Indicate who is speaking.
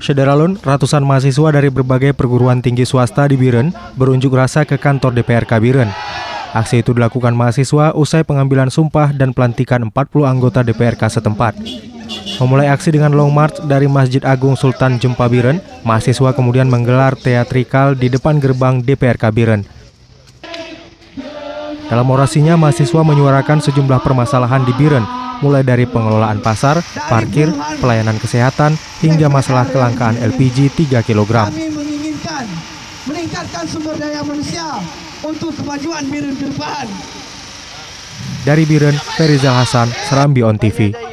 Speaker 1: Saudara ratusan mahasiswa dari berbagai perguruan tinggi swasta di Biren berunjuk rasa ke kantor DPRK Biren. Aksi itu dilakukan mahasiswa usai pengambilan sumpah dan pelantikan 40 anggota DPRK setempat. Memulai aksi dengan long march dari Masjid Agung Sultan Jempa Biren, mahasiswa kemudian menggelar teatrikal di depan gerbang DPRK Biren. Dalam orasinya, mahasiswa menyuarakan sejumlah permasalahan di Biren, mulai dari pengelolaan pasar, parkir, pelayanan kesehatan, hingga masalah kelangkaan LPG 3 kg.
Speaker 2: Kami menginginkan meningkatkan sumber daya manusia untuk kemajuan Biren ke depan.
Speaker 1: Dari Biren, Ferizal Hasan, Serambi On TV.